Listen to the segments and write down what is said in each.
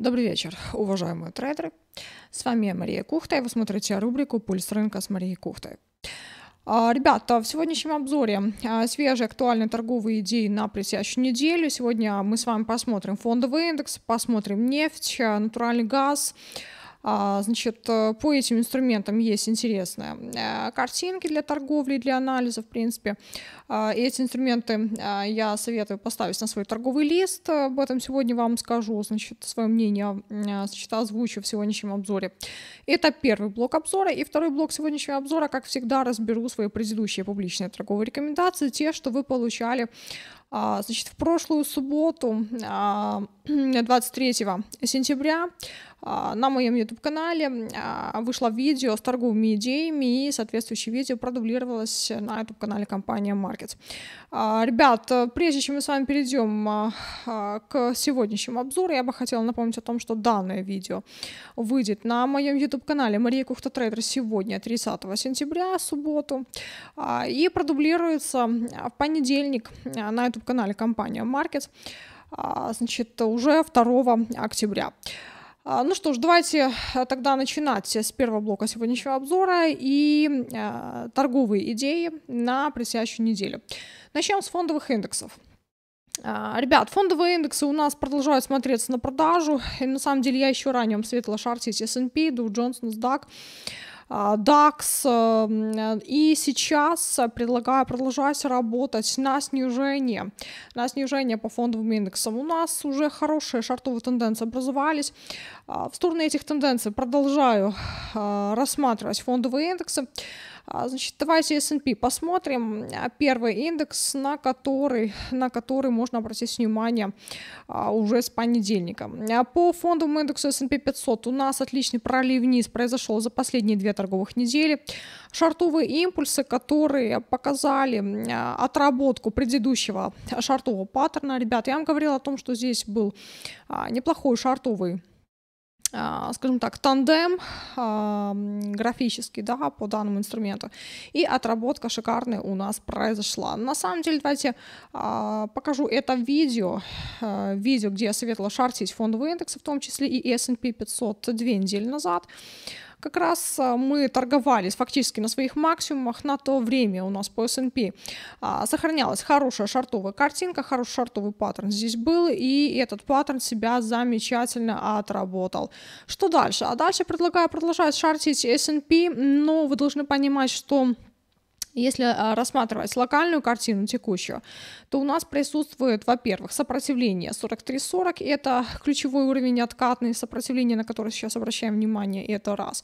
Добрый вечер, уважаемые трейдеры. С вами Мария Кухта, и вы смотрите рубрику «Пульс рынка» с Марией Кухтой. А, ребята, в сегодняшнем обзоре а, свежие актуальные торговые идеи на предстоящую неделю. Сегодня мы с вами посмотрим фондовый индекс, посмотрим нефть, натуральный газ, а, значит, э, по этим инструментам есть интересные э, картинки для торговли, для анализа, в принципе. А, эти инструменты а, я советую поставить на свой торговый лист. Об этом сегодня вам скажу, значит, свое мнение значит, озвучу в сегодняшнем обзоре. Это первый блок обзора. И второй блок сегодняшнего обзора, как всегда, разберу свои предыдущие публичные торговые рекомендации, те, что вы получали Значит, в прошлую субботу, 23 сентября, а, на моем YouTube-канале а, вышло видео с торговыми идеями, и соответствующее видео продублировалось на YouTube-канале компания Markets. А, ребят, прежде чем мы с вами перейдем к сегодняшнему обзору, я бы хотела напомнить о том, что данное видео выйдет на моем YouTube-канале Мария Кухта Трейдер сегодня, 30 сентября, субботу, и продублируется в понедельник на YouTube-канале компания Markets, значит, уже 2 октября. А, ну что ж, давайте э, тогда начинать с первого блока сегодняшнего обзора и э, торговые идеи на предстоящую неделю. Начнем с фондовых индексов. А, ребят, фондовые индексы у нас продолжают смотреться на продажу. И на самом деле я еще ранее вам светила шартить S&P, Dow Jones, NASDAQ. DAX. Эм, и сейчас предлагаю продолжать работать на снижение, на снижение по фондовым индексам. У нас уже хорошие шартовые тенденции образовались. А, в сторону этих тенденций продолжаю а, рассматривать фондовые индексы. А, значит, давайте S&P посмотрим. Первый индекс, на который, на который можно обратить внимание уже с понедельника. По фондовому индексу S&P 500 у нас отличный пролив вниз произошел за последние две торговых недели. Шартовые импульсы, которые показали отработку предыдущего шартового паттерна. Ребят, я вам говорила о том, что здесь был неплохой шартовый а, скажем так, тандем а, графический, да, по данному инструменту, и отработка шикарная у нас произошла. На самом деле, давайте а, покажу это видео, видео, где я советовала шартить фондовые индексы, в том числе и S&P 500 две недели назад как раз а, мы торговались фактически на своих максимумах на то время у нас по S&P а, сохранялась хорошая шартовая картинка, хороший шартовый паттерн здесь был, и этот паттерн себя замечательно отработал. Что дальше? А дальше предлагаю продолжать шартить S&P, но вы должны понимать, что если а, рассматривать локальную картину текущую, то у нас присутствует, во-первых, сопротивление 43.40, это ключевой уровень откатный, сопротивление, на которое сейчас обращаем внимание, это раз.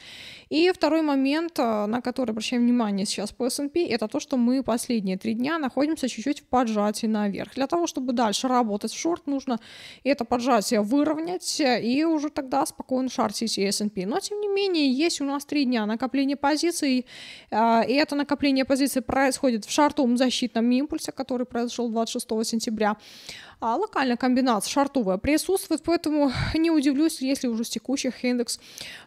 И второй момент, а, на который обращаем внимание сейчас по S&P, это то, что мы последние три дня находимся чуть-чуть в поджатии наверх. Для того, чтобы дальше работать в шорт, нужно это поджатие выровнять и уже тогда спокойно шортить S&P. Но, тем не менее, есть у нас три дня накопления позиций, а, и это накопление позиций позиции происходит в шартовом защитном импульсе, который произошел 26 сентября. А локальная комбинация шартовая присутствует, поэтому не удивлюсь, если уже с текущих индекс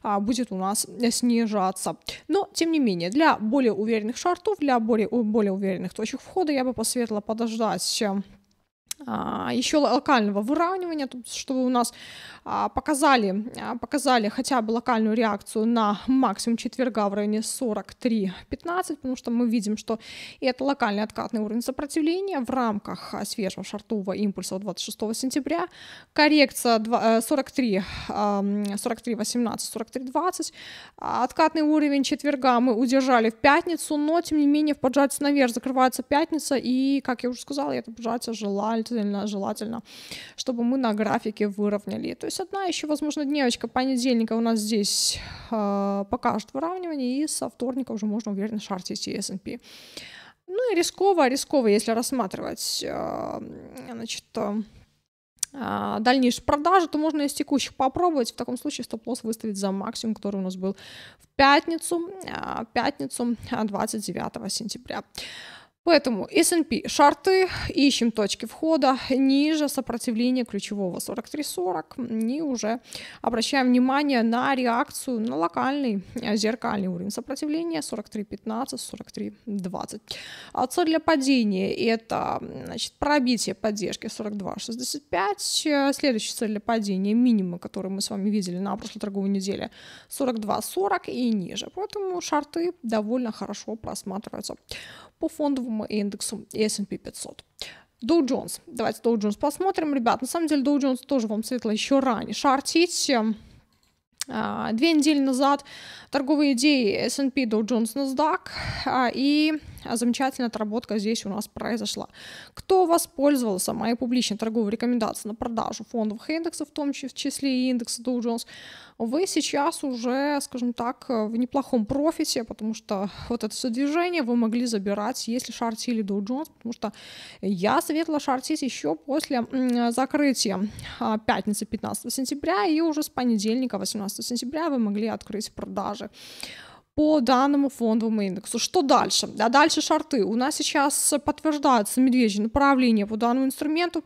а, будет у нас снижаться. Но, тем не менее, для более уверенных шартов, для более, более уверенных точек входа я бы посоветовала подождать а, еще локального выравнивания, чтобы у нас а, показали, а, показали хотя бы локальную реакцию на максимум четверга в районе 43-15, потому что мы видим, что это локальный откатный уровень сопротивления в рамках свежего шартового импульса 26 сентября, коррекция 43, 43 18, 43 20, откатный уровень четверга мы удержали в пятницу, но тем не менее в поджатии наверх закрывается пятница, и, как я уже сказала, это поджатие желательно, желательно, чтобы мы на графике выровняли. То есть одна еще, возможно, дневочка понедельника у нас здесь э, покажет выравнивание, и со вторника уже можно уверенно шартить и S&P. Ну и рисково, рисково, если рассматривать, э, значит, э, дальнейшие продажи, то можно из текущих попробовать. В таком случае стоп-лосс выставить за максимум, который у нас был в пятницу, пятницу 29 сентября. Поэтому S&P шарты, ищем точки входа ниже сопротивления ключевого 43.40 и уже обращаем внимание на реакцию на локальный э, зеркальный уровень сопротивления 43.15, 43.20. А цель для падения это значит, пробитие поддержки 42.65. Следующая цель для падения минимум, который мы с вами видели на прошлой торговой неделе 42.40 и ниже. Поэтому шарты довольно хорошо просматриваются по фондовому индексу S&P 500. Dow Jones. Давайте Dow Jones посмотрим, ребят. На самом деле Dow Jones тоже вам советовала еще ранее шортить. А, две недели назад торговые идеи S&P, Dow Jones, NASDAQ а, и замечательная отработка здесь у нас произошла. Кто воспользовался моей публичной торговой рекомендацией на продажу фондовых индексов, в том числе и индекса Dow Jones, вы сейчас уже, скажем так, в неплохом профите, потому что вот это все движение вы могли забирать, если шортили Dow Jones, потому что я советовала шортить еще после закрытия а, пятницы 15 сентября, и уже с понедельника 18 сентября вы могли открыть продажи по данному фондовому индексу. Что дальше? А дальше шарты. У нас сейчас подтверждается медвежье направление по данному инструменту.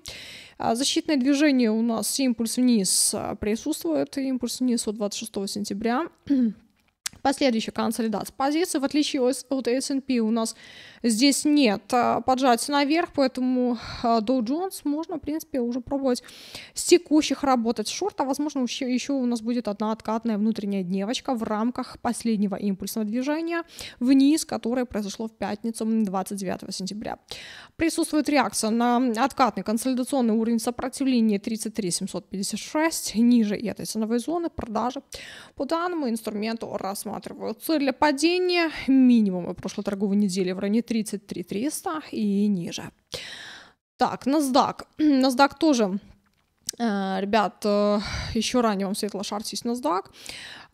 А, защитное движение у нас импульс вниз присутствует, импульс вниз от 26 сентября. Последующая консолидация позиции, в отличие от S&P, у нас здесь нет а, поджатия наверх, поэтому а, Dow Jones можно, в принципе, уже пробовать с текущих работать шорт, а возможно еще, еще у нас будет одна откатная внутренняя дневочка в рамках последнего импульсного движения вниз, которое произошло в пятницу 29 сентября. Присутствует реакция на откатный консолидационный уровень сопротивления 33 756, ниже этой ценовой зоны продажи. По данному инструменту рассматриваем рассматриваю. Цель для падения минимума прошлой торговой недели в районе 33 300 и ниже. Так, NASDAQ. NASDAQ тоже Э, ребят, э, еще ранее вам светло шартить NASDAQ.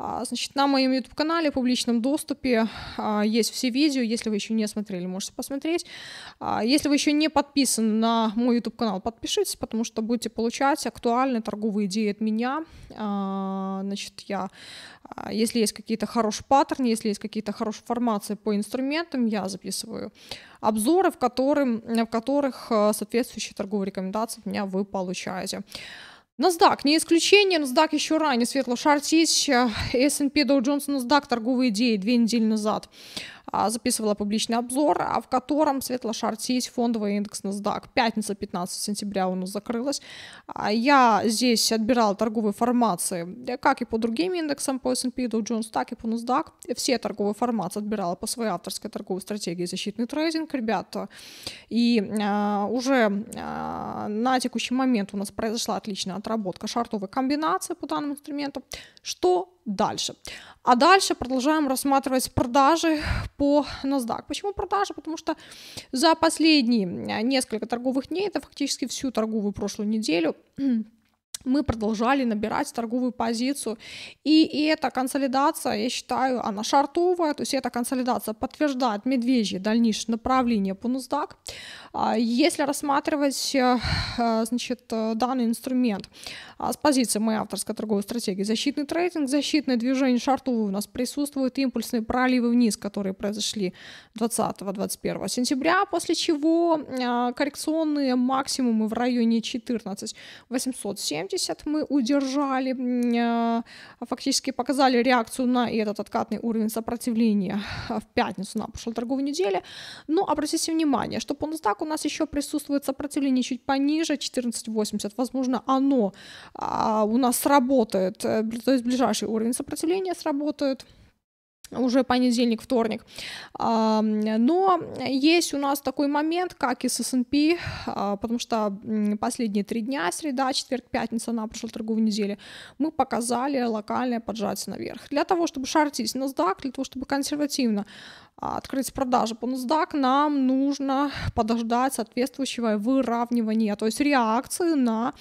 А, значит, на моем YouTube-канале в публичном доступе а, есть все видео. Если вы еще не смотрели, можете посмотреть. А, если вы еще не подписаны на мой YouTube-канал, подпишитесь, потому что будете получать актуальные торговые идеи от меня. Значит, я, если есть какие-то хорошие паттерны, если есть какие-то хорошие формации по инструментам, я записываю обзоры, в, которым, в которых соответствующие торговые рекомендации от меня вы получаете. NASDAQ не исключение, NASDAQ еще ранее светло шортить, S&P Dow Jones NASDAQ торговые идеи две недели назад записывала публичный обзор, а в котором светло шортить фондовый индекс NASDAQ. Пятница, 15 сентября у нас закрылась. А, я здесь отбирала торговые формации, как и по другим индексам, по S&P Dow Jones, так и по NASDAQ. Все торговые формации отбирала по своей авторской торговой стратегии защитный трейдинг, ребята. И а, уже а, на текущий момент у нас произошла отличная отработка шартовой комбинации по данному инструменту. Что дальше? А дальше продолжаем рассматривать продажи по NASDAQ. Почему продажи? Потому что за последние несколько торговых дней, это фактически всю торговую прошлую неделю, мы продолжали набирать торговую позицию. И эта консолидация, я считаю, она шартовая, то есть эта консолидация подтверждает медвежье дальнейшее направление по NASDAQ. А, если рассматривать э, э, значит, э, данный инструмент а, с позиции моей авторской торговой стратегии, защитный трейдинг, защитное движение шартовое у нас присутствуют импульсные проливы вниз, которые произошли 20-21 сентября, после чего коррекционные максимумы в районе 14 870 мы удержали, фактически показали реакцию на этот откатный уровень сопротивления в пятницу на прошлой торговой неделе. Но обратите внимание, что по NASDAQ у нас еще присутствует сопротивление чуть пониже, 14,80. Возможно, оно а, у нас сработает, э, то есть ближайший уровень сопротивления сработает уже понедельник, вторник. Но есть у нас такой момент, как и с S&P, а, потому что последние три дня, среда, четверг, пятница на прошлой торговой неделе, мы показали локальное поджатие наверх. Для того, чтобы шортить NASDAQ, для того, чтобы консервативно открыть продажи по NASDAQ, нам нужно подождать соответствующего выравнивания, то есть реакции на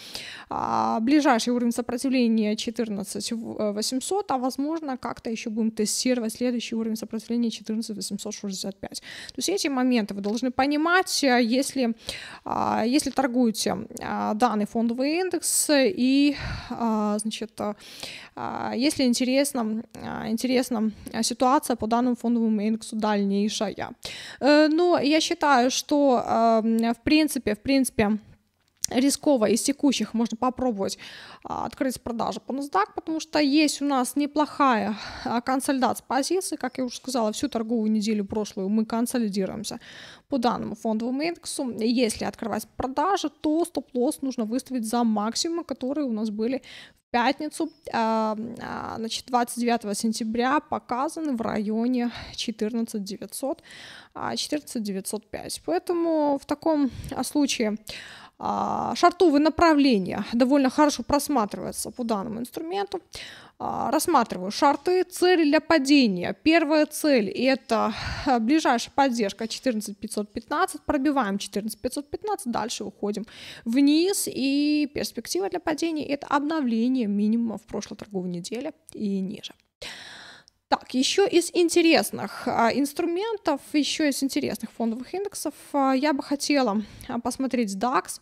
а, ближайший уровень сопротивления 14 800, а возможно как-то еще будем тестировать следующий уровень сопротивления 14 865. То есть эти моменты вы должны понимать, если, а, если торгуете а, данный фондовый индекс и а, значит, а, если интересна, интересна ситуация по данному фондовому индексу дальнейшая. Э, но я считаю, что эм, в принципе, в принципе, рисково из текущих можно попробовать а, открыть продажи по NASDAQ, потому что есть у нас неплохая а, консолидация позиций, как я уже сказала, всю торговую неделю прошлую мы консолидируемся по данному фондовому индексу. Если открывать продажи, то стоп-лосс нужно выставить за максимум, которые у нас были в пятницу, а, значит, 29 сентября показаны в районе 14 900, 14 905. Поэтому в таком случае шартовые направления довольно хорошо просматриваются по данному инструменту. А, рассматриваю шарты, цели для падения. Первая цель – это ближайшая поддержка 14515, пробиваем 14515, дальше уходим вниз, и перспектива для падения – это обновление минимума в прошлой торговой неделе и ниже. Так, еще из интересных а, инструментов, еще из интересных фондовых индексов а, я бы хотела а, посмотреть DAX,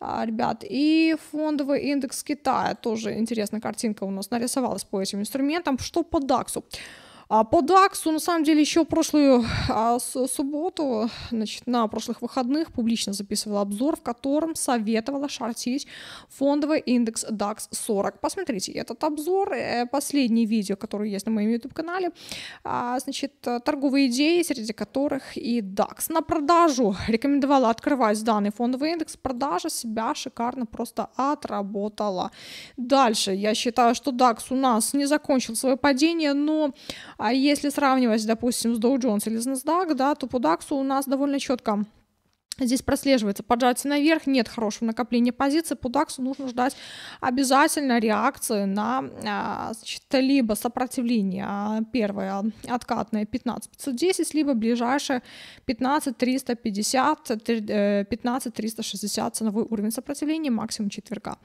ребят, и фондовый индекс Китая, тоже интересная картинка у нас нарисовалась по этим инструментам. Что по DAX? А по ДАКСу, на самом деле, еще прошлую а, субботу, значит, на прошлых выходных публично записывала обзор, в котором советовала шортить фондовый индекс DAX 40. Посмотрите этот обзор, э, последнее видео, которое есть на моем YouTube-канале, а, значит, торговые идеи, среди которых и DAX. На продажу рекомендовала открывать данный фондовый индекс, продажа себя шикарно просто отработала. Дальше, я считаю, что DAX у нас не закончил свое падение, но а если сравнивать, допустим, с Dow Jones или с NASDAQ, да, то по DAX у нас довольно четко Здесь прослеживается поджатие наверх, нет хорошего накопления позиций, по DAX нужно ждать обязательно реакции на а, значит, либо сопротивление, а, первое откатное 15510, либо ближайшее 15350, 15360 ценовой уровень сопротивления, максимум четверга.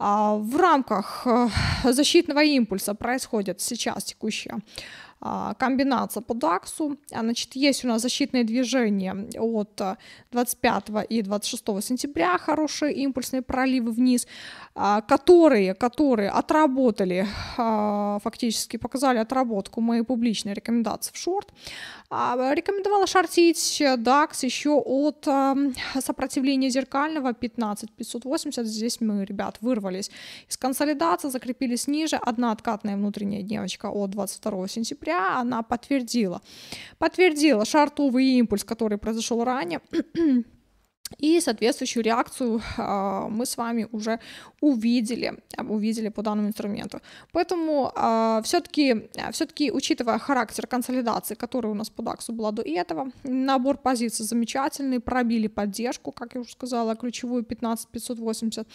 А, в рамках э, защитного импульса происходит сейчас текущая комбинация по DAX. А, значит, есть у нас защитное движение от 25 и 26 сентября, хорошие импульсные проливы вниз, а, которые, которые отработали, фактически показали отработку моей публичной рекомендации в шорт. Рекомендовала шортить DAX еще от сопротивления зеркального 15 580. Здесь мы, ребят, вырвались из консолидации, закрепились ниже. Одна откатная внутренняя дневочка от 22 сентября сентября она подтвердила. Подтвердила шартовый импульс, который произошел ранее. И соответствующую реакцию э, мы с вами уже увидели, увидели по данному инструменту. Поэтому э, все-таки, все-таки, учитывая характер консолидации, который у нас по DAX была до этого, набор позиций замечательный, пробили поддержку, как я уже сказала, ключевую 15580,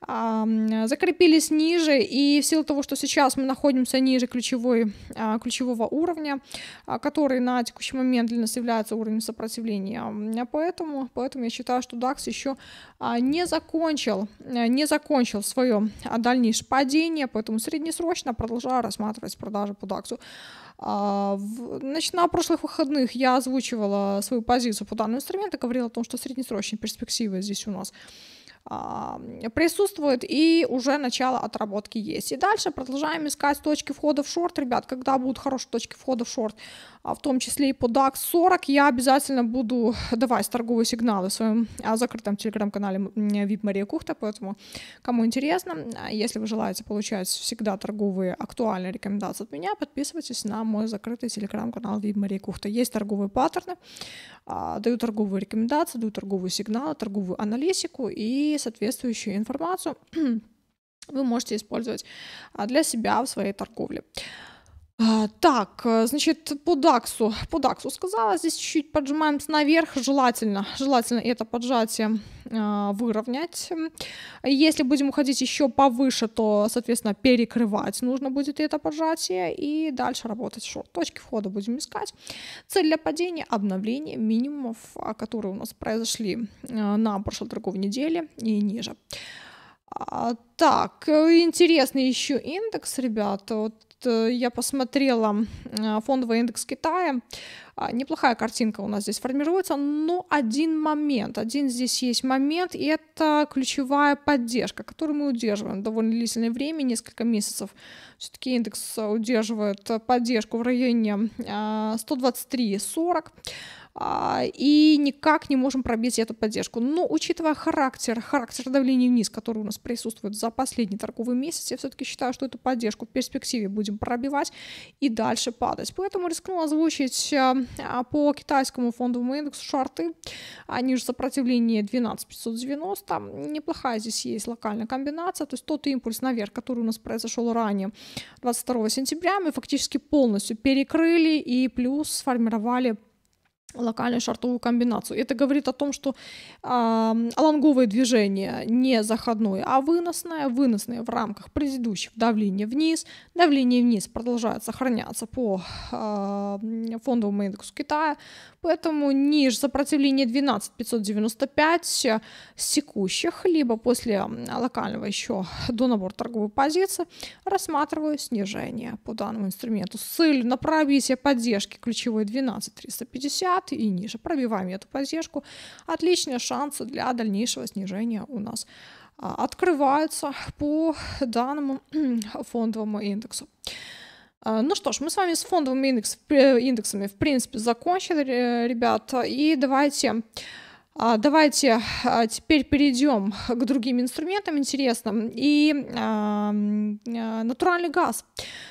закрепились ниже, и в силу того, что сейчас мы находимся ниже ключевой, а, ключевого уровня, а, который на текущий момент для нас является уровнем сопротивления, поэтому, поэтому я считаю, что DAX еще а, не закончил, не закончил свое дальнейшее падение, поэтому среднесрочно продолжаю рассматривать продажи по DAX. Значит, на прошлых выходных я озвучивала свою позицию по данному инструменту, говорила о том, что среднесрочные перспективы здесь у нас присутствует и уже начало отработки есть. И дальше продолжаем искать точки входа в шорт, ребят, когда будут хорошие точки входа в шорт, в том числе и по DAX 40, я обязательно буду давать торговые сигналы в своем закрытом телеграм-канале VIP Мария Кухта, поэтому кому интересно, если вы желаете получать всегда торговые актуальные рекомендации от меня, подписывайтесь на мой закрытый телеграм-канал VIP Мария Кухта. Есть торговые паттерны, а, даю торговые рекомендации, даю торговые сигналы, торговую аналитику и соответствующую информацию вы можете использовать а, для себя в своей торговле. А, так, э, значит, по DAX, по DAX сказала, здесь чуть-чуть поджимаемся наверх, желательно, желательно это поджатие э, выровнять. Если будем уходить еще повыше, то, соответственно, перекрывать нужно будет это поджатие и дальше работать шорт. Точки входа будем искать. Цель для падения – обновление минимумов, которые у нас произошли э, на прошлой торговой неделе и ниже. А, так, интересный еще индекс, ребята. Вот э, я посмотрела э, фондовый индекс Китая. А, неплохая картинка у нас здесь формируется, но один момент, один здесь есть момент, и это ключевая поддержка, которую мы удерживаем довольно длительное время, несколько месяцев. Все-таки индекс удерживает поддержку в районе 123,40. А, и никак не можем пробить эту поддержку. Но учитывая характер, характер давления вниз, который у нас присутствует за последний торговый месяц, я все-таки считаю, что эту поддержку в перспективе будем пробивать и дальше падать. Поэтому рискну озвучить а, а, по китайскому фондовому индексу шарты, ниже сопротивления 12590. Неплохая здесь есть локальная комбинация, то есть тот импульс наверх, который у нас произошел ранее, 22 сентября, мы фактически полностью перекрыли и плюс сформировали локальную шартовую комбинацию. Это говорит о том, что э, лонговое движение не заходное, а выносное, выносное в рамках предыдущих. Давления вниз. Давление вниз продолжает сохраняться по э, фондовому индексу Китая, поэтому ниже сопротивления 12 595 с текущих, либо после локального еще до набора торговой позиции рассматриваю снижение по данному инструменту. С целью на поддержки ключевой 12 350 50 и ниже. Пробиваем эту поддержку. Отличные шансы для дальнейшего снижения у нас а, открываются по данному фондовому индексу. А, ну что ж, мы с вами с фондовыми индекс, индексами, в принципе, закончили, ребята, и давайте а, Давайте теперь перейдем к другим инструментам интересным. И натуральный газ.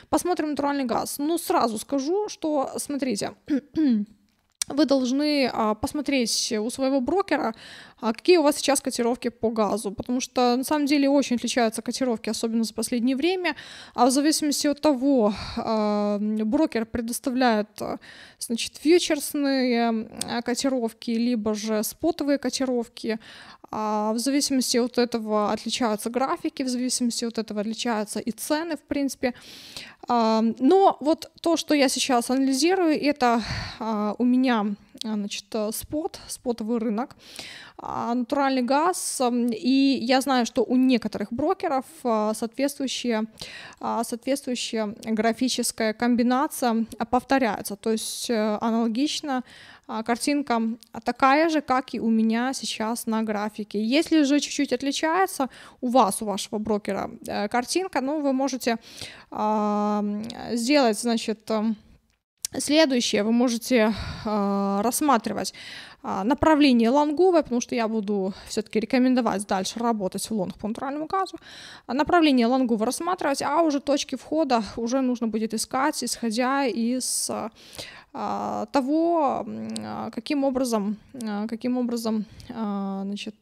Посмотрим натуральный газ. Ну, сразу скажу, что, смотрите, вы должны а, посмотреть у своего брокера, а, какие у вас сейчас котировки по газу, потому что на самом деле очень отличаются котировки, особенно за последнее время, а в зависимости от того, а, брокер предоставляет значит, фьючерсные котировки, либо же спотовые котировки, в зависимости от этого отличаются графики, в зависимости от этого отличаются и цены, в принципе. А, но вот то, что я сейчас анализирую, это а, у меня значит, спот, спотовый рынок, натуральный газ, и я знаю, что у некоторых брокеров соответствующая, соответствующая графическая комбинация повторяется, то есть э, аналогично а, картинка такая же, как и у меня сейчас на графике. Если же чуть-чуть отличается у вас, у вашего брокера э, картинка, ну, вы можете а, сделать, значит, э, следующее. Вы можете а, рассматривать направление лонговое, потому что я буду все-таки рекомендовать дальше работать в лонг по натуральному газу. Направление лонговое рассматривать, а уже точки входа уже нужно будет искать, исходя из а, того, каким образом, каким образом значит,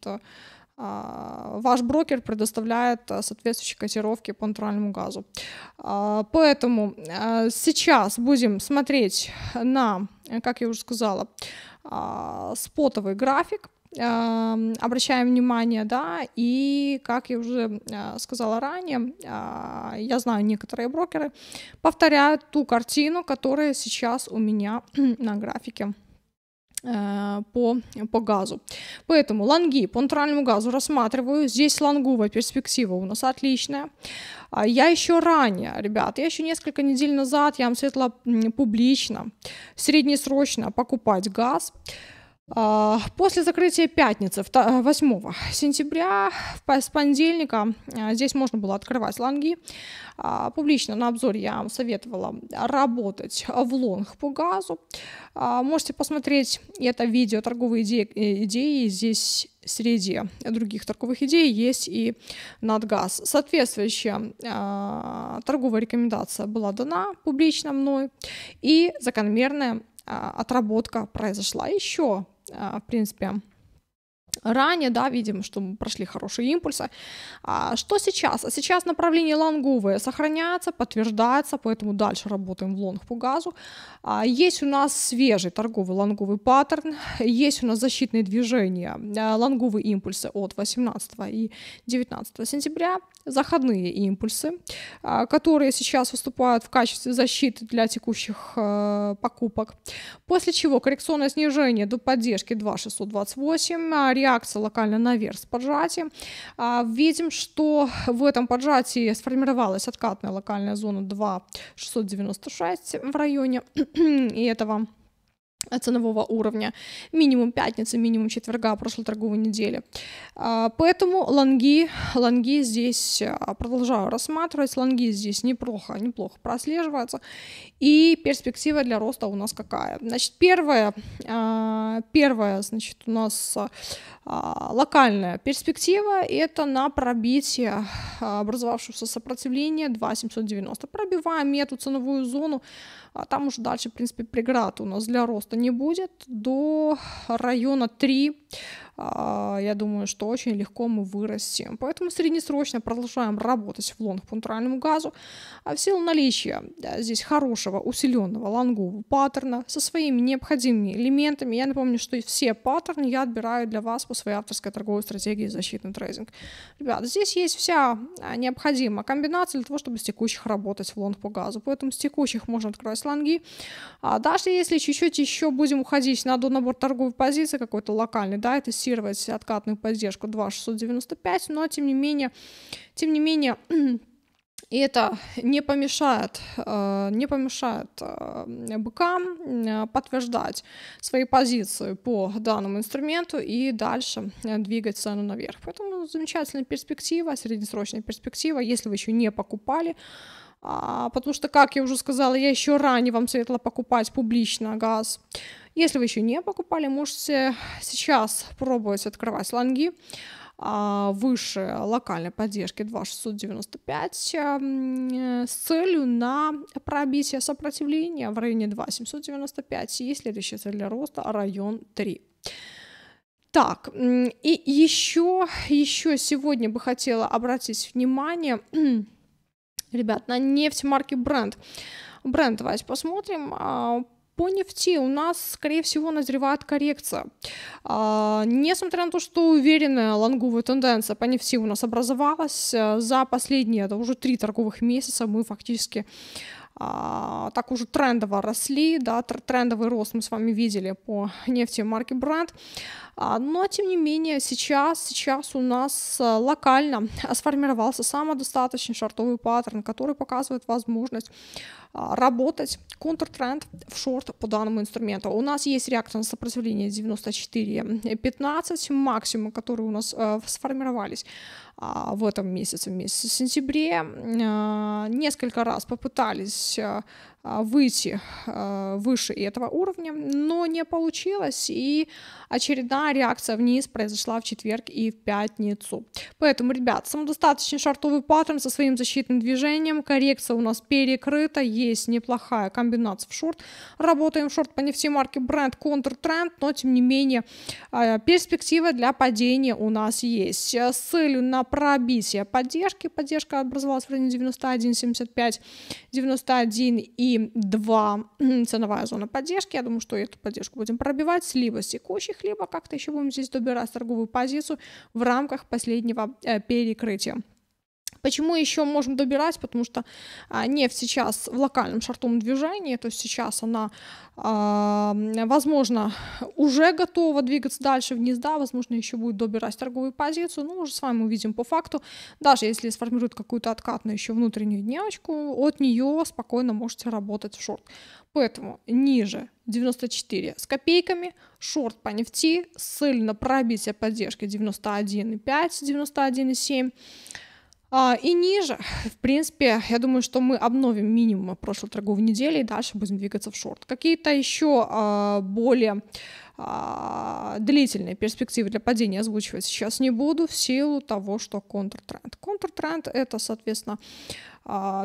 ваш брокер предоставляет соответствующие котировки по натуральному газу. Поэтому сейчас будем смотреть на, как я уже сказала, спотовый график обращаем внимание, да, и, как я уже а, сказала ранее, а, я знаю, некоторые брокеры повторяют ту картину, которая сейчас у меня на графике по, по газу. Поэтому лонги по натуральному газу рассматриваю. Здесь лонговая перспектива у нас отличная. А я еще ранее, ребят, я еще несколько недель назад, я вам светла публично, среднесрочно покупать газ. А, после закрытия пятницы, 8 сентября, с понедельника, а, здесь можно было открывать лонги. А, публично на обзоре я вам советовала работать в лонг по газу. Можете посмотреть это видео торговые идеи, э, идеи. Здесь среди других торговых идей есть и надгаз. Соответствующая торговая рекомендация была дана публично мной, и закономерная отработка произошла еще а, в принципе, ранее, да, видим, что мы прошли хорошие импульсы. А что сейчас? А сейчас направление лонговое сохраняется, подтверждается, поэтому дальше работаем в лонг по газу. А, есть у нас свежий торговый лонговый паттерн, есть у нас защитные движения, а, лонговые импульсы от 18 и 19 сентября, заходные импульсы, а, которые сейчас выступают в качестве защиты для текущих а, покупок. После чего коррекционное снижение до поддержки 2,628, реакция локально наверх с поджатием. А, видим, что в этом поджатии сформировалась откатная локальная зона 2,696 в районе и этого ценового уровня, минимум пятницы, минимум четверга прошлой торговой недели. А, поэтому лонги, лонги здесь а, продолжаю рассматривать, лонги здесь неплохо, неплохо прослеживаются. И перспектива для роста у нас какая? Значит, первая, а, первая значит, у нас локальная перспектива – это на пробитие образовавшегося сопротивления 2,790. Пробиваем эту ценовую зону, а там уже дальше, в принципе, преград у нас для роста не будет. До района 3 а, я думаю, что очень легко мы вырастем. Поэтому среднесрочно продолжаем работать в лонг по натуральному газу. А в силу наличия здесь хорошего усиленного лонгового паттерна со своими необходимыми элементами, я напомню, что все паттерны я отбираю для вас по своей авторской торговой стратегии защитный трейдинг. Ребята, здесь есть вся а, необходимая комбинация для того, чтобы с текущих работать в лонг по газу. Поэтому с текущих можно открывать лонги. А даже если чуть-чуть еще будем уходить на донабор торговой позиции какой-то локальный, да, это тестировать откатную поддержку 2,695, но тем не менее, тем не менее, и это не помешает, э, не помешает э, быкам э, подтверждать свои позиции по данному инструменту и дальше двигать цену наверх. Поэтому замечательная перспектива, среднесрочная перспектива, если вы еще не покупали, а, потому что, как я уже сказала, я еще ранее вам советовала покупать публично газ. Если вы еще не покупали, можете сейчас пробовать открывать лонги а, выше локальной поддержки 2,695 э, с целью на пробитие сопротивления в районе 2,795 и следующая цель роста район 3. Так, и еще, еще сегодня бы хотела обратить внимание, ребят, на нефть марки Brent. Бренд, давайте посмотрим. По нефти у нас, скорее всего, назревает коррекция. А, несмотря на то, что уверенная лонговая тенденция по нефти у нас образовалась, э, за последние, это уже три торговых месяца мы фактически а, так уже трендово росли, да, трендовый рост мы с вами видели по нефти марки Brent, а, но тем не менее сейчас, сейчас у нас э, локально сформировался самодостаточный шортовый паттерн, который показывает возможность а, работать контртренд в шорт по данному инструменту. У нас есть реакция на сопротивление 94.15, максимум, которые у нас э, сформировались в этом месяце, в месяце сентябре. А, несколько раз попытались а, выйти а, выше этого уровня, но не получилось, и очередная реакция вниз произошла в четверг и в пятницу. Поэтому, ребят, самодостаточный шартовый паттерн со своим защитным движением, коррекция у нас перекрыта, есть неплохая комбинация в шорт, работаем в шорт по нефти марки бренд контртренд, но тем не менее а, перспектива для падения у нас есть. С целью на пробитие поддержки, поддержка образовалась в районе 91.75, 91 и 2 ценовая зона поддержки. Я думаю, что эту поддержку будем пробивать либо с текущих, либо как-то еще будем здесь добирать торговую позицию в рамках последнего э, перекрытия. Почему еще можем добирать? Потому что а, нефть сейчас в локальном шартовом движении, то есть сейчас она, а, возможно, уже готова двигаться дальше вниз, да, возможно, еще будет добирать торговую позицию, но уже с вами увидим по факту, даже если сформирует какую-то откатную еще внутреннюю дневочку, от нее спокойно можете работать в шорт. Поэтому ниже 94 с копейками, шорт по нефти, ссыль на пробитие поддержки 91,5, 91,7, а, и ниже, в принципе, я думаю, что мы обновим минимум прошлой торговой недели и дальше будем двигаться в шорт. Какие-то еще а, более а, длительные перспективы для падения озвучивать сейчас не буду в силу того, что контртренд. Контртренд это, соответственно,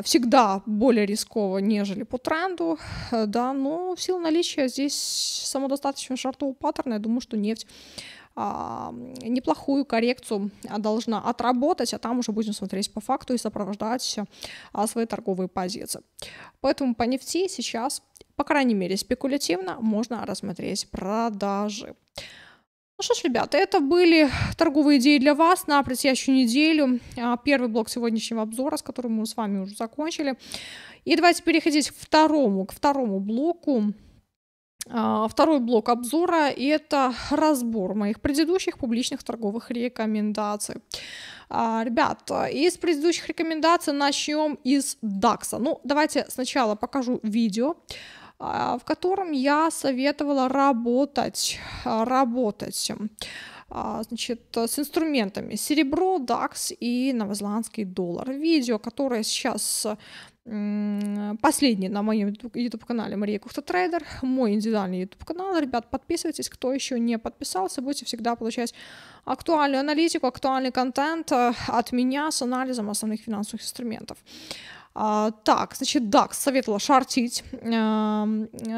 всегда более рисково, нежели по тренду, да, но в силу наличия здесь самодостаточного шартового паттерна, я думаю, что нефть а, неплохую коррекцию должна отработать, а там уже будем смотреть по факту и сопровождать а, свои торговые позиции. Поэтому по нефти сейчас, по крайней мере, спекулятивно можно рассмотреть продажи. Ну что ж, ребята, это были торговые идеи для вас на предстоящую неделю. А, первый блок сегодняшнего обзора, с которым мы с вами уже закончили. И давайте переходить к второму, к второму блоку А, второй блок обзора – это разбор моих предыдущих публичных торговых рекомендаций. А, ребят, из предыдущих рекомендаций начнем из DAX. Ну, давайте сначала покажу видео, а, в котором я советовала работать, работать значит, с инструментами серебро, DAX и новозеландский доллар. Видео, которое сейчас последний на моем YouTube-канале Мария Кухта Трейдер, мой индивидуальный YouTube-канал. Ребят, подписывайтесь, кто еще не подписался, будете всегда получать актуальную аналитику, актуальный контент э, от меня с анализом основных финансовых инструментов. А, так, значит, DAX советовала шортить. А,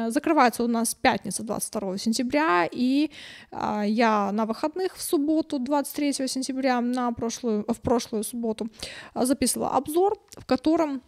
закрывается у нас пятница 22 сентября, и а, я на выходных в субботу 23 сентября на прошлую, в прошлую субботу записывала обзор, в котором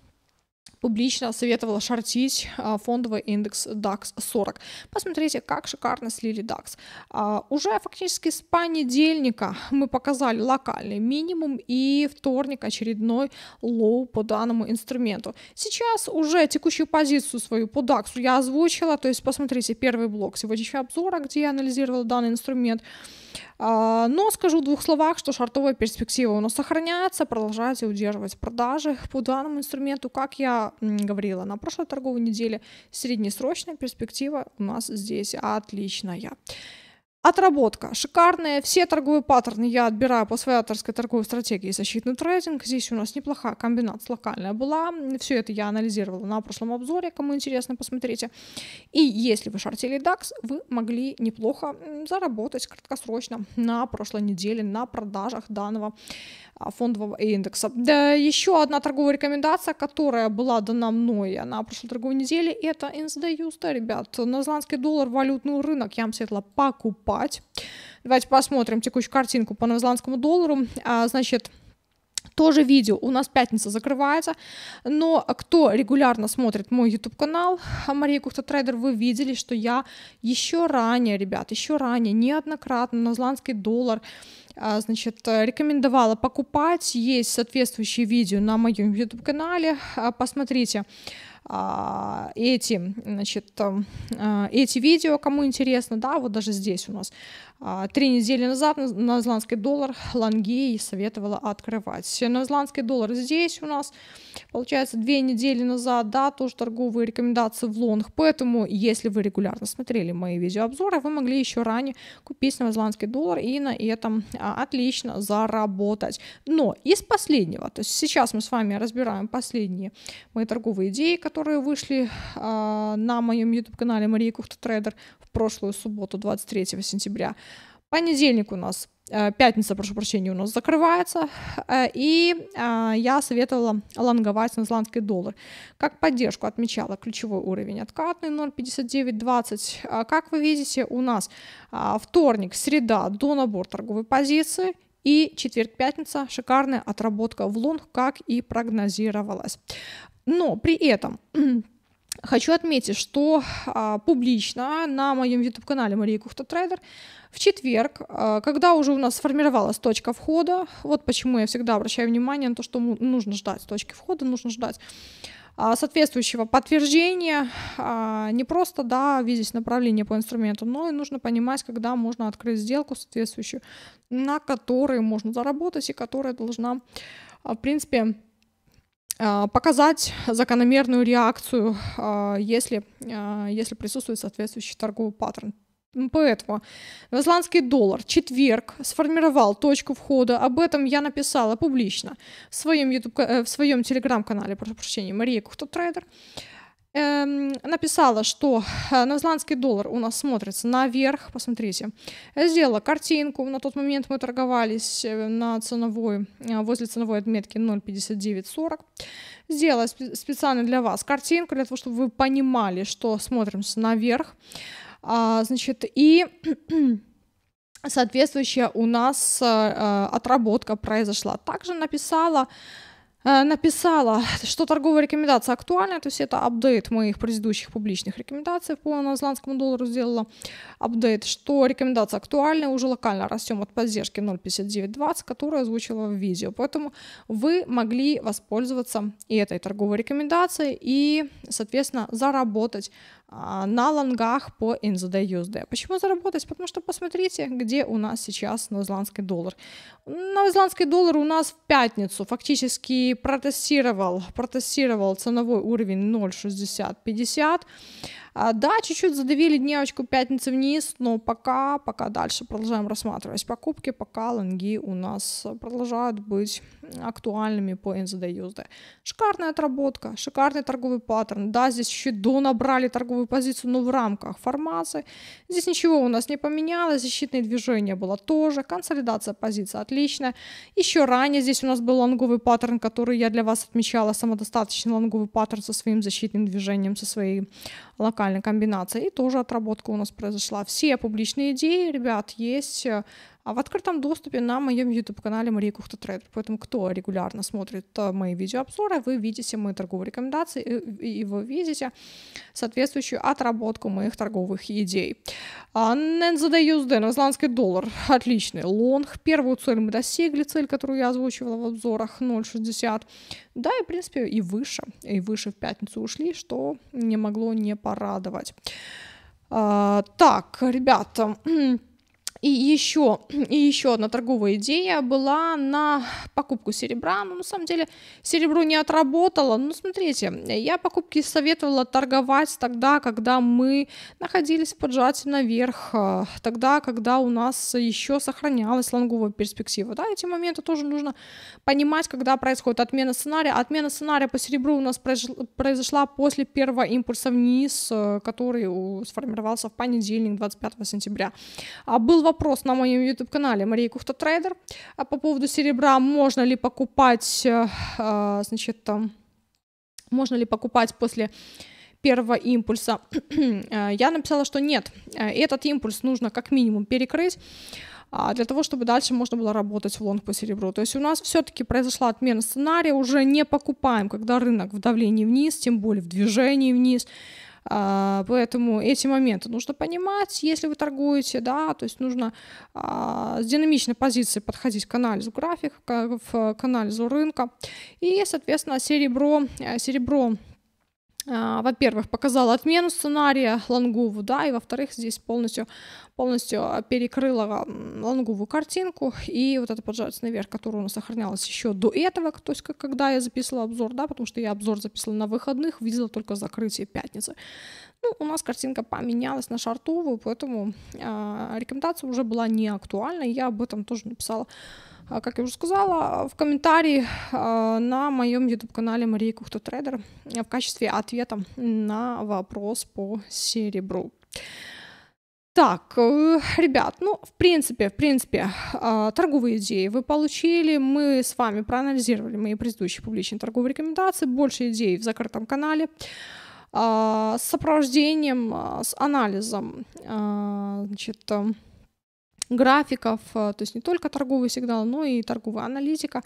публично советовала шортить а, фондовый индекс DAX 40. Посмотрите, как шикарно слили DAX. А, уже фактически с понедельника мы показали локальный минимум и вторник очередной low по данному инструменту. Сейчас уже текущую позицию свою по DAX я озвучила, то есть посмотрите первый блок сегодняшнего обзора, где я анализировала данный инструмент. А, но скажу в двух словах, что шартовая перспектива у нас сохраняется, продолжайте удерживать продажи по данному инструменту. Как я говорила на прошлой торговой неделе, среднесрочная перспектива у нас здесь отличная. Отработка шикарная. Все торговые паттерны я отбираю по своей авторской торговой стратегии защитный трейдинг. Здесь у нас неплохая комбинация локальная была. Все это я анализировала на прошлом обзоре. Кому интересно, посмотрите. И если вы шортили DAX, вы могли неплохо заработать краткосрочно на прошлой неделе на продажах данного а, фондового индекса. Да, еще одна торговая рекомендация, которая была дана мной на прошлой торговой неделе, это инсдаюста, ребят. Новозеландский доллар, валютный рынок, я вам советовала покупать. Давайте посмотрим текущую картинку по новозеландскому доллару. А, значит, тоже видео у нас пятница закрывается, но кто регулярно смотрит мой YouTube канал Мария Кухта Трейдер, вы видели, что я еще ранее, ребят, еще ранее неоднократно на зландский доллар а, значит, рекомендовала покупать. Есть соответствующие видео на моем YouTube-канале. А, посмотрите а, эти, значит, эти видео, кому интересно, да, вот даже здесь у нас. а, три недели назад новозеландский доллар Лангей советовала открывать. Новозеландский доллар здесь у нас, получается, две недели назад, да, тоже торговые рекомендации в лонг. Поэтому, если вы регулярно смотрели мои видеообзоры, вы могли еще ранее купить новозеландский доллар и на этом а, отлично заработать. Но из последнего, то есть сейчас мы с вами разбираем последние мои торговые идеи, которые вышли а, на моем YouTube-канале Мария Кухта Трейдер в прошлую субботу, 23 сентября. Понедельник у нас, э, пятница, прошу прощения, у нас закрывается, э, и э, я советовала лонговать новозеландский доллар. Как поддержку отмечала ключевой уровень откатный 0,5920. Как вы видите, у нас вторник, среда до набор торговой позиции, и четверг-пятница шикарная отработка в лонг, как и прогнозировалось. Но при этом Хочу отметить, что а, публично на моем YouTube-канале Мария Кухта Трейдер в четверг, а, когда уже у нас сформировалась точка входа, вот почему я всегда обращаю внимание на то, что нужно ждать точки входа, нужно ждать а, соответствующего подтверждения, а, не просто, да, видеть направление по инструменту, но и нужно понимать, когда можно открыть сделку соответствующую, на которой можно заработать и которая должна, а, в принципе, показать закономерную реакцию, а, если, а, если присутствует соответствующий торговый паттерн. Поэтому новозеландский доллар четверг сформировал точку входа. Об этом я написала публично в своем, YouTube, э, в своем телеграм-канале, прошу прощения, Мария Кухта Трейдер написала, что э, новозеландский доллар у нас смотрится наверх, посмотрите. Сделала картинку, на тот момент мы торговались э, на ценовой, э, возле ценовой отметки 0,5940. Сделала специально для вас картинку, для того, чтобы вы понимали, что смотримся наверх. А, значит, и соответствующая у нас отработка произошла. Также написала написала, что торговая рекомендация актуальна, то есть это апдейт моих предыдущих публичных рекомендаций по новозеландскому доллару сделала. Апдейт, что рекомендация актуальна, уже локально растем от поддержки 0.5920, которую озвучила в видео, поэтому вы могли воспользоваться и этой торговой рекомендацией и, соответственно, заработать на лонгах по NZD USD. Почему заработать? Потому что посмотрите, где у нас сейчас новозеландский доллар. Новозеландский доллар у нас в пятницу фактически протестировал, протестировал ценовой уровень 0,6050. А, да, чуть-чуть задавили дневочку пятницы вниз, но пока, пока дальше продолжаем рассматривать покупки, пока лонги у нас продолжают быть актуальными по NZD USD. Шикарная отработка, шикарный торговый паттерн. Да, здесь еще до набрали торговую позицию, но в рамках формации. Здесь ничего у нас не поменялось, защитное движение было тоже, консолидация позиции отличная. Еще ранее здесь у нас был лонговый паттерн, который я для вас отмечала, самодостаточный лонговый паттерн со своим защитным движением, со своей локальной комбинацией. И тоже отработка у нас произошла. Все публичные идеи, ребят, есть а в открытом доступе на моем YouTube-канале Мария Кухта Трейдер. Поэтому, кто регулярно смотрит э, мои видеообзоры, вы видите мои торговые рекомендации, и вы видите соответствующую отработку моих торговых идей. NZD USD, новозеландский доллар, отличный лонг. Первую цель мы достигли, цель, которую я озвучивала в обзорах 0,60. Да, и, в принципе, и выше, и выше в пятницу ушли, что не могло не порадовать. А, так, ребята, и еще, и еще одна торговая идея была на покупку серебра. Ну, на самом деле, серебро не отработало. Ну, смотрите, я покупки советовала торговать тогда, когда мы находились в поджатии наверх, э, тогда, когда у нас еще сохранялась лонговая перспектива. Да, эти моменты тоже нужно понимать, когда происходит отмена сценария. Отмена сценария по серебру у нас произошла после первого импульса вниз, э, который сформировался в понедельник, 25 сентября. А был вопрос вопрос на моем YouTube-канале Мария Кухта Трейдер а по поводу серебра. Можно ли покупать, э, э, значит, можно ли покупать после первого импульса? Э, я написала, что нет. Этот импульс нужно как минимум перекрыть а, для того, чтобы дальше можно было работать в лонг по серебру. То есть у нас все-таки произошла отмена сценария, уже не покупаем, когда рынок в давлении вниз, тем более в движении вниз. А, поэтому эти моменты нужно понимать, если вы торгуете, да, то есть нужно а, с динамичной позиции подходить к анализу графика, к, к анализу рынка. И, соответственно, серебро, э, серебро во-первых, показала отмену сценария Лангуву, да, и во-вторых, здесь полностью, полностью перекрыла Лангуву картинку, и вот эта поджарится наверх, которая у нас сохранялась еще до этого, то есть когда я записывала обзор, да, потому что я обзор записывала на выходных, видела только закрытие пятницы. Ну, у нас картинка поменялась на шартовую, поэтому э, рекомендация уже была не актуальна, я об этом тоже написала а, как я уже сказала, в комментарии а, на моем YouTube-канале Мария Кухта Трейдер в качестве ответа на вопрос по серебру. Так, э, ребят, ну, в принципе, в принципе, а, торговые идеи вы получили, мы с вами проанализировали мои предыдущие публичные торговые рекомендации, больше идей в закрытом канале. С сопровождением, с анализом, значит, графиков, э, то есть не только торговый сигнал, но и торговая аналитика.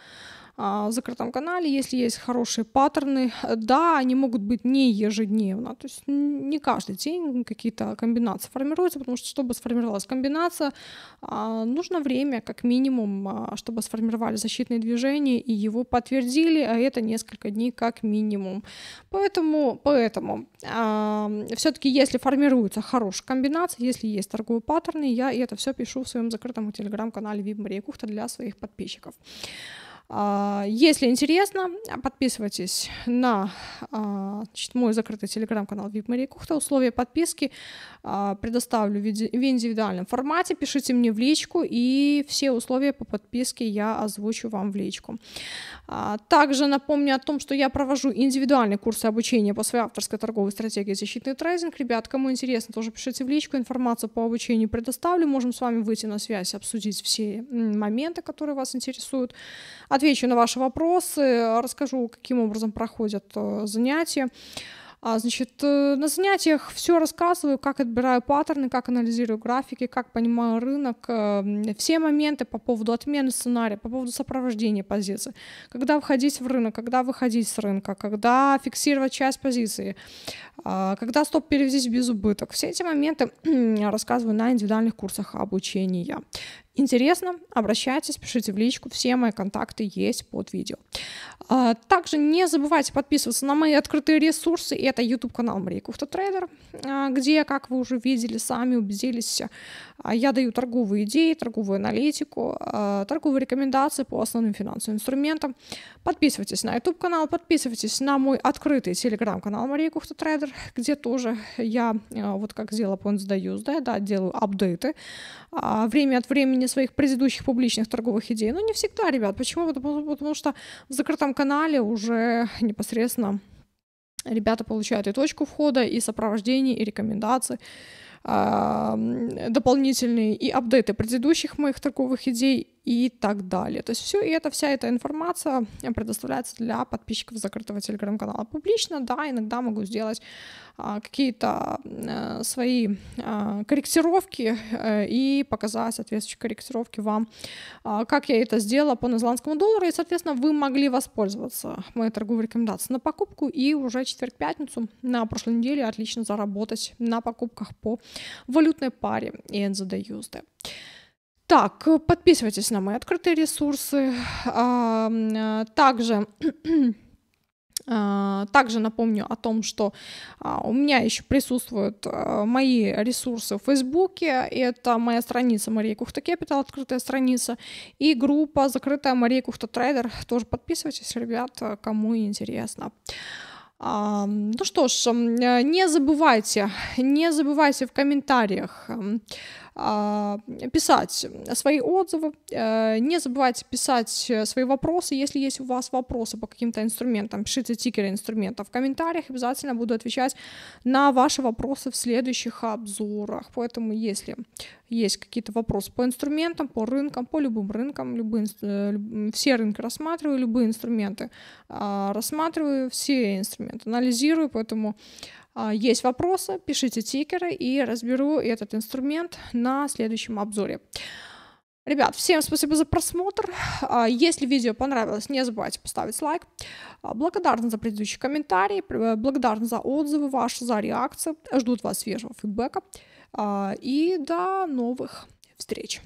А, в закрытом канале, если есть хорошие паттерны, да, они могут быть не ежедневно, то есть не каждый день какие-то комбинации формируются, потому что чтобы сформировалась комбинация, а, нужно время как минимум, а, чтобы сформировали защитные движения и его подтвердили, а это несколько дней как минимум. Поэтому, поэтому все-таки если формируется хорошая комбинация, если есть торговые паттерны, я это все пишу в своем закрытом телеграм-канале VIP Мария Кухта для своих подписчиков. А, если интересно, подписывайтесь на а, значит, мой закрытый телеграм-канал VIP Мария Кухта. Условия подписки а, предоставлю в индивидуальном формате. Пишите мне в личку, и все условия по подписке я озвучу вам в личку. Также напомню о том, что я провожу индивидуальные курсы обучения по своей авторской торговой стратегии защитный трейдинг. Ребят, кому интересно, тоже пишите в личку. Информацию по обучению предоставлю. Можем с вами выйти на связь, обсудить все моменты, которые вас интересуют отвечу на ваши вопросы, расскажу, каким образом проходят э, занятия. А, значит, э, на занятиях все рассказываю, как отбираю паттерны, как анализирую графики, как понимаю рынок, э, все моменты по поводу отмены сценария, по поводу сопровождения позиции, когда входить в рынок, когда выходить с рынка, когда фиксировать часть позиции, а, когда стоп перевестись без убыток. Все эти моменты рассказываю на индивидуальных курсах обучения. Интересно? Обращайтесь, пишите в личку, все мои контакты есть под видео. А, также не забывайте подписываться на мои открытые ресурсы. Это YouTube-канал Мария Кухта Трейдер, а, где, как вы уже видели, сами убедились, а, я даю торговые идеи, торговую аналитику, торговые рекомендации по основным финансовым инструментам. Подписывайтесь на YouTube-канал, подписывайтесь на мой открытый телеграм-канал Мария Кухта Трейдер, где тоже я, вот как Points Use, да, да, делаю апдейты время от времени своих предыдущих публичных торговых идей. Но не всегда, ребят. Почему? Потому, потому что в закрытом канале уже непосредственно ребята получают и точку входа, и сопровождение, и рекомендации дополнительные и апдейты предыдущих моих торговых идей и так далее. То есть все и это, вся эта информация предоставляется для подписчиков закрытого телеграм-канала публично. Да, иногда могу сделать а, какие-то а, свои а, корректировки а, и показать соответствующие корректировки вам, а, как я это сделала по нидерландскому доллару, и, соответственно, вы могли воспользоваться моей торговой рекомендацией на покупку и уже четверг-пятницу на прошлой неделе отлично заработать на покупках по валютной паре NZD USD. Так, подписывайтесь на мои открытые ресурсы. А, также а, также напомню о том, что а, у меня еще присутствуют мои ресурсы в Фейсбуке. Это моя страница Мария Кухта Capital, открытая страница, и группа закрытая Мария Кухта Трейдер. Тоже подписывайтесь, ребят, кому интересно. Ну что ж, не забывайте, не забывайте в комментариях писать свои отзывы, э, не забывайте писать свои вопросы, если есть у вас вопросы по каким-то инструментам, пишите тикеры инструментов в комментариях, обязательно буду отвечать на ваши вопросы в следующих обзорах, поэтому если есть какие-то вопросы по инструментам, по рынкам, по любым рынкам, любые, э, все рынки рассматриваю, любые инструменты а, рассматриваю, все инструменты анализирую, поэтому а, есть вопросы, пишите тикеры и разберу этот инструмент на следующем обзоре. Ребят, всем спасибо за просмотр. А, если видео понравилось, не забывайте поставить лайк. А, благодарна за предыдущий комментарий, благодарна за отзывы ваши, за реакции. Жду от вас свежего фидбэка. И до новых встреч.